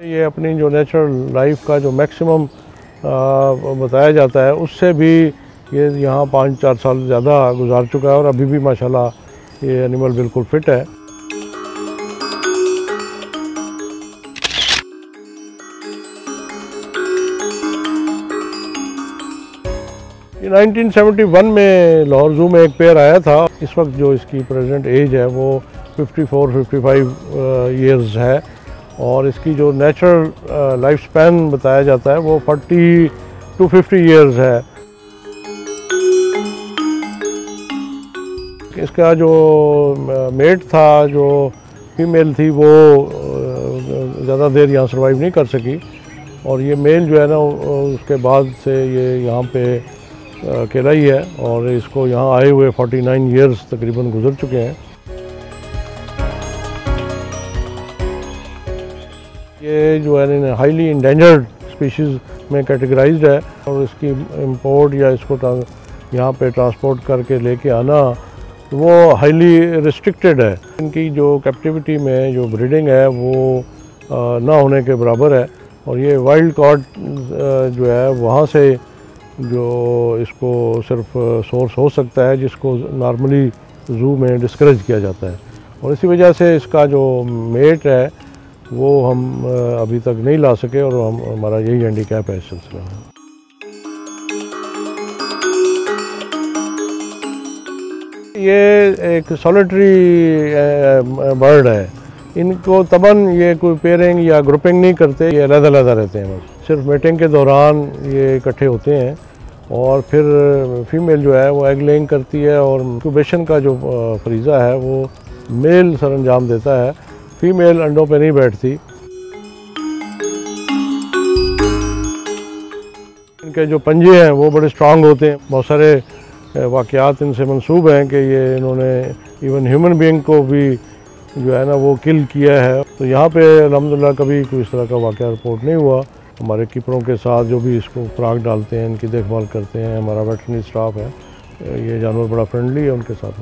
یہ اپنی جو نیچرل لائف کا جو میکسیمم بتایا جاتا ہے، اس سے بھی یہ یہاں پانچ چار سال زیادہ گزار چکا ہے اور ابھی بھی ماشاءاللہ یہ انیمل بالکل فٹ ہے۔ یہ نائنٹین سیونٹی ون میں لاہور زو میں ایک پیئر آیا تھا۔ اس وقت جو اس کی پریزنٹ ایج ہے وہ fifty four fifty five years ہے۔ اور اس کی جو نیچرل لائف سپین بتایا جاتا ہے وہ فورٹی ٹو ففٹی ایئرز ہے۔ اس کا جو uh, میٹ تھا، جو فیمیل تھی، وہ uh, زیادہ دیر یہاں سروائیو نہیں کر سکی۔ اور یہ میل جو ہے نا، اس کے بعد سے یہ یہاں پہ uh, اکیلا ہی ہے۔ اور اس کو یہاں آئے ہوئے فورٹی نائن ایئرز تقریباً گزر چکے ہیں۔ یہ جو ہے ہائیلی انڈینجرڈ اسپیشیز میں کیٹیگرائزڈ ہے اور اس کی امپورٹ یا اس کو یہاں پہ ٹرانسپورٹ کر کے لے کے آنا وہ ہائیلی ریسٹرکٹیڈ ہے۔ ان کی جو کیپٹیوٹی میں جو بریڈنگ ہے وہ نہ ہونے کے برابر ہے اور یہ وائلڈ کارڈ جو ہے وہاں سے جو اس کو صرف سورس ہو سکتا ہے جس کو نارملی زو میں ڈسکریج کیا جاتا ہے۔ اور اسی وجہ سے اس کا جو میٹ ہے وہ ہم ابھی تک نہیں لا سکے اور ہم، ہمارا یہی ہینڈی کیپ ہے اس سلسلے میں۔ یہ ایک سولیٹری برڈ ہے۔ ان کو تباً یہ کوئی پیئرنگ یا گروپنگ نہیں کرتے، یہ علیحدہ علیحدہ رہتے ہیں بس۔ صرف میٹنگ کے دوران یہ اکٹھے ہوتے ہیں۔ اور پھر فیمیل جو ہے، وہ ایگ لینگ کرتی ہے اور انکوبیشن کا جو فریضہ ہے، وہ میل سر انجام دیتا ہے۔ فیمیل انڈوں پہ نہیں بیٹھتی ان کے جو پنجے ہیں وہ بڑے سٹرانگ ہوتے ہیں بہت سارے واقعات ان سے منسوب ہیں کہ یہ انہوں نے ایون ہیومن بینگ کو بھی جو ہے نا وہ کل کیا ہے تو یہاں پہ الحمدللہ کبھی کوئی اس طرح کا واقعہ رپورٹ نہیں ہوا ہمارے کیپروں کے ساتھ جو بھی اس کو خوراک ڈالتے ہیں ان کی دیکھ بھال کرتے ہیں ہمارا ویٹرنری اسٹاف ہے یہ جانور بڑا فرینڈلی ہے ان کے ساتھ